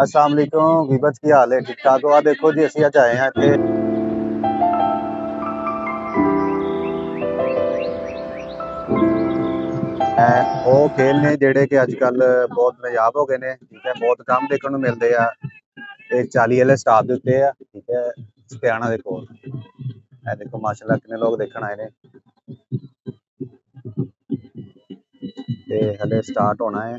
ਅਸਲਾਮ ਅਲੈਕੁਮ ਵੀਬਤ ਕੀ ਹਾਲ ਹੈ ਠੀਕ ਠਾਕ ਹੋ ਆ ਦੇਖੋ ਜੀ ਅਸੀਂ ਅੱਜ ਆਏ ਹਾਂ ਇੱਥੇ ਇਹ ਉਹ ਖੇਲ ਨੇ ਜਿਹੜੇ ਕਿ ਅੱਜ ਕੱਲ ਬਹੁਤ ਨਾਯਾਬ ਹੋ ਗਏ ਨੇ ਠੀਕ ਹੈ ਬਹੁਤ ਕੰਮ ਦੇਖਣ ਨੂੰ ਮਿਲਦੇ ਆ ਇਹ 40 ਵਾਲੇ ਸਟਾਫ ਦੇ ਉੱਤੇ ਆ ਠੀਕ ਹੈ ਸਪਿਆਣਾ ਦੇ ਕੋਲ ਇਹ ਦੇਖੋ ਮਾਸ਼ਾਅੱਲਾ ਕਿੰਨੇ ਲੋਕ ਦੇਖਣ ਆਏ ਨੇ ਤੇ ਹਲੇ ਸਟਾਰਟ ਹੋਣਾ ਹੈ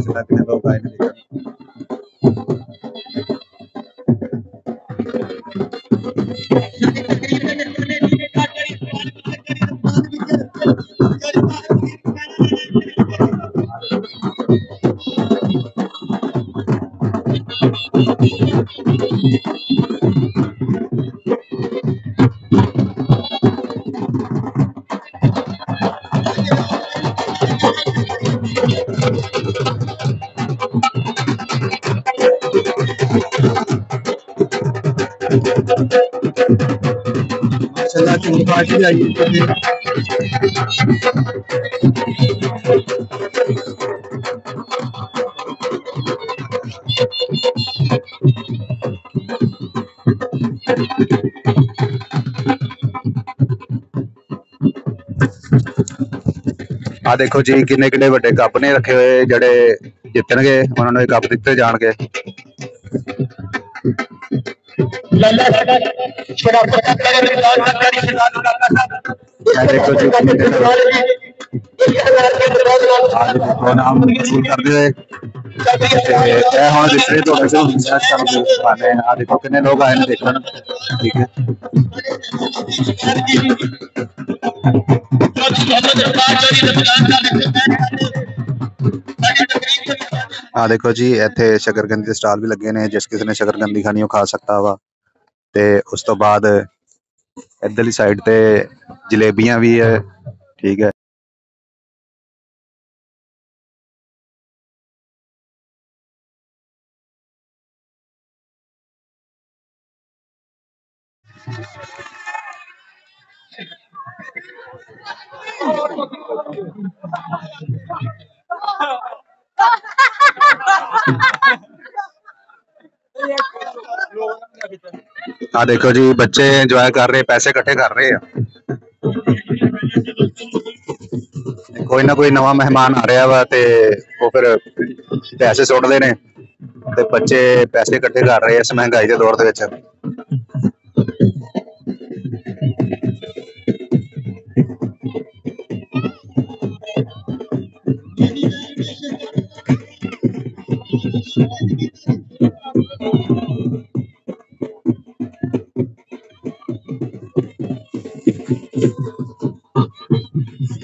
Mas sabi na ba tayo nalito? Thank you. माशाल्लाह चुन पार्टी आई है ਆ ਦੇਖੋ ਜੀ ਕਿੰਨੇ ਕਿੰਨੇ ਵੱਡੇ ਕੱਪ ਨੇ ਰੱਖੇ ਹੋਏ ਜਿਹੜੇ ਜਿੱਤਣਗੇ ਉਹਨਾਂ ਨੂੰ ਇਹ ਕੱਪ ਦਿੱਤੇ ਜਾਣਗੇ ਲੱਲਾ ਸਾਡਾ ਛੋੜਾ ਪਤਾ ਕਰੇ ਰਿਕਾਰਡ ਸਰਕਾਰੀ ਸਰਕਾਰ ਨੂੰ ਕਰਦਾ ਇਹ ਦੇਖੋ ਜੀ ਕਿੰਨੇ ਕਿੰਨੇ ਲੋਕ ਅੱਜ ਦੇਖੋ ਨਾਮ ਵਸੂਲ ਕਰਦੇ ਹੋਏ ਤੇ ਇਹ ਹੁਣ ਰਿਸ਼ਤੇ ਤੋਂ ਵੈਸੇ ਵਿਸ਼ਵਾਸ ਕਰਨ ਦੇ ਵਾਲੇ ਆ ਦੇਖੋ ਕਿੰਨੇ ਲੋਕ ਆਏ ਨੇ ਦੇਖਣ ਠੀਕ ਹੈ ਆ ਦੇਖੋ ਜੀ, ਇੱਥੇ ਸ਼ਕਰਗੰਦੀ ਦੇ ਸਟਾਲ ਵੀ ਲੱਗੇ ਨੇ, ਜਿਸ ਕਿਸੇ ਨੇ ਸ਼ਕਰਗੰਦੀ ਖਾਣੀ, ਉਹ ਖਾ ਸਕਦਾ ਵਾ। ਤੇ ਉਸ ਤੋਂ ਬਾਅਦ ਇੱਧਰਲੀ ਸਾਈਡ ਤੇ ਜਲੇਬੀਆਂ ਵੀ ਹੈ ਠੀਕ ਹੈ। ਆ ਦੇਖੋ ਜੀ, ਬੱਚੇ ਇੰਜੋਏ ਕਰ ਰਹੇ, ਪੈਸੇ ਇਕੱਠੇ ਕਰ ਰਹੇ ਆ। ਕੋਈ ਨਾ ਕੋਈ ਨਵਾਂ ਮਹਿਮਾਨ ਆ ਰਿਹਾ ਵਾ ਤੇ ਉਹ ਫਿਰ ਪੈਸੇ ਸੁੱਟਦੇ ਨੇ ਤੇ ਬੱਚੇ ਪੈਸੇ ਇਕੱਠੇ ਕਰ ਰਹੇ ਆ ਇਸ ਮਹਿੰਗਾਈ ਦੇ ਦੌਰ ਦੇ ਵਿੱਚ।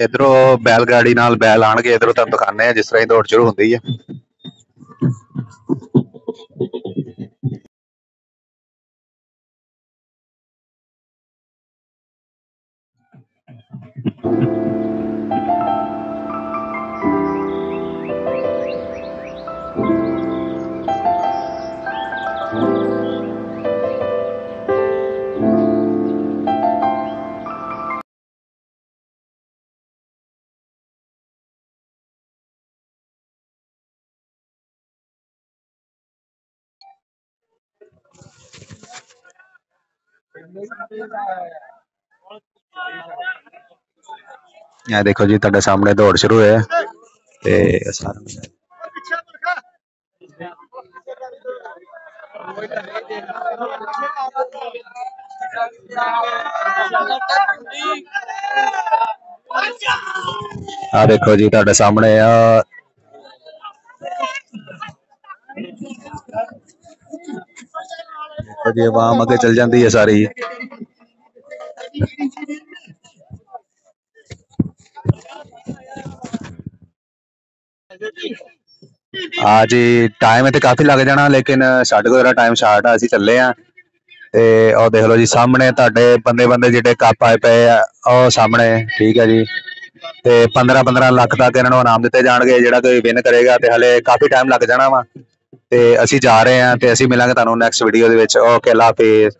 ਇਧਰੋਂ ਬੈਲ ਗਾੜੀ ਨਾਲ ਬੈਲ ਆਣਗੇ, ਇਧਰੋਂ ਤੁਹਾਨੂੰ ਦਿਖਾਣੇ ਆ ਜਿਸ ਤਰ੍ਹਾਂ ਹੀ ਦੌੜ ਸ਼ੁਰੂ ਹੁੰਦੀ ਹੈ। ਇਹ ਦੇਖੋ ਜੀ ਤੁਹਾਡੇ ਸਾਹਮਣੇ ਦੌੜ ਸ਼ੁਰੂ ਹੈ ਤੇ ਇਹ ਸਾਰਾ ਆ ਦੇਖੋ ਜੀ ਤੁਹਾਡੇ ਸਾਹਮਣੇ ਆ ਦੇਖੋ ਆਵਾਮ ਅੱਗੇ ਚੱਲ ਜਾਂਦੀ ਹੈ ਸਾਰੀ। ਆ ਜੀ ਟਾਈਮ ਤੇ ਕਾਫੀ ਲੱਗ ਜਾਣਾ, ਲੇਕਿਨ ਸਾਡੇ ਕੋਲ ਜਿਹੜਾ ਟਾਈਮ ਸ਼ਾਰਟ ਆ, ਅਸੀਂ ਚੱਲੇ ਆ ਤੇ ਉਹ ਦੇਖ ਲਓ ਜੀ, ਸਾਹਮਣੇ ਤੁਹਾਡੇ ਬੰਦੇ ਬੰਦੇ ਜਿਹੜੇ ਕੱਪ ਆਏ ਪਏ ਆ, ਉਹ ਸਾਹਮਣੇ, ਠੀਕ ਹੈ ਜੀ। ਤੇ 15 15 ਲੱਖ ਤੱਕ ਇਹਨਾਂ ਨੂੰ ਇਨਾਮ ਦਿੱਤੇ ਜਾਣਗੇ, ਜਿਹੜਾ ਕੋਈ ਵਿਨ ਕਰੇਗਾ, ਤੇ ਹਲੇ ਕਾਫੀ ਟਾਈਮ ਲੱਗ ਜਾਣਾ ਵਾ। ਤੇ ਅਸੀਂ ਜਾ ਰਹੇ ਹਾਂ ਤੇ ਅਸੀਂ ਮਿਲਾਂਗੇ ਤੁਹਾਨੂੰ ਨੈਕਸਟ ਵੀਡੀਓ ਦੇ ਵਿੱਚ। ਓਕੇ ਅੱਲਾ ਹਾਫਿਜ਼।